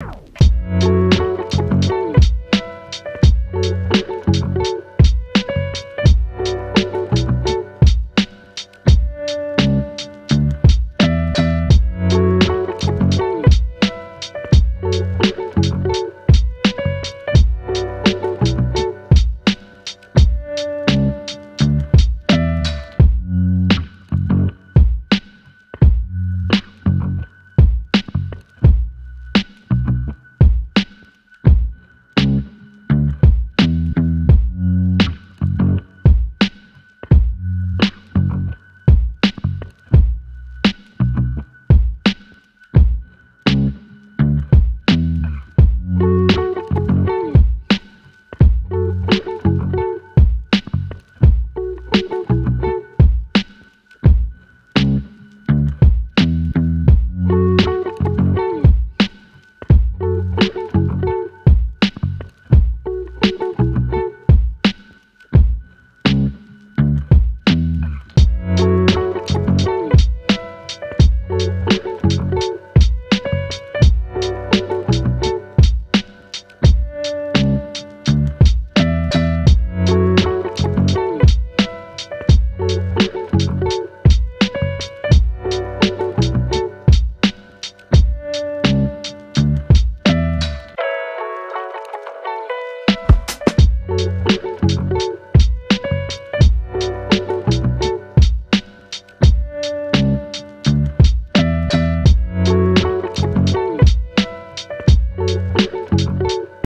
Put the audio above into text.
you